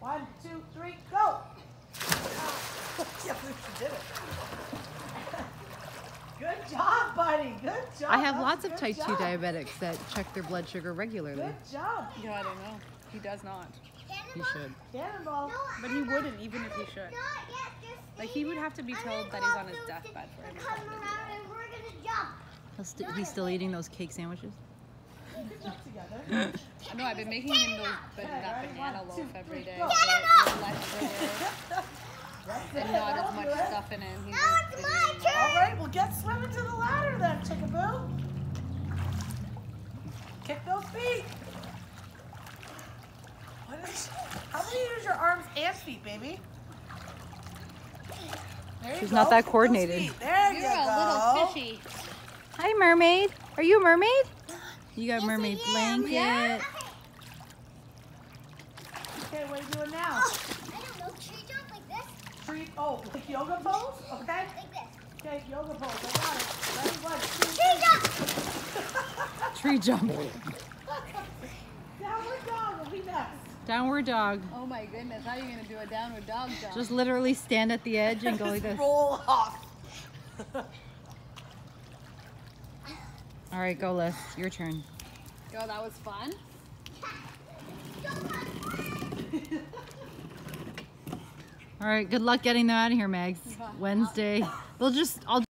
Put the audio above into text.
One, two, three, go. yeah, she did it. Good job, buddy. Good job. I have That's lots of good type 2 diabetics that check their blood sugar regularly. Good job. Yeah, I don't know. He does not. He should. Cannonball. But he wouldn't, even if he should. Like, he would have to be told that he's on his deathbed for him to come to do that. He'll st- he's still eating those cake sandwiches. Good job together. I know, I've been making him those, but that banana loaf every three, day. go. So it's less sugar That's and not as much do stuff in it. He's Now just my eating All right, well, get swimming to the ladder then, Chickaboo. Kick those feet. What is, how do you use your arms and feet, baby? She's go. not that coordinated. There You're you a go. little fishy. Hi, mermaid. Are you a mermaid? You got Yes, mermaid blanket. Yeah. Okay, what are you doing now? Oh, I don't know, tree jump like this, Tree, oh, like yoga pose? Okay. like this. Okay, yoga pose. I got it. Ready, one, two, Tree jump! Tree jump. Downward dog will be next. Downward dog. Oh my goodness, how are you going to do a downward dog jump? Just literally stand at the edge and go like this. roll off. All right, go, Les. Your turn. Go, that was fun. All right, good luck getting them out of here, Mags. Wednesday. They'll just, I'll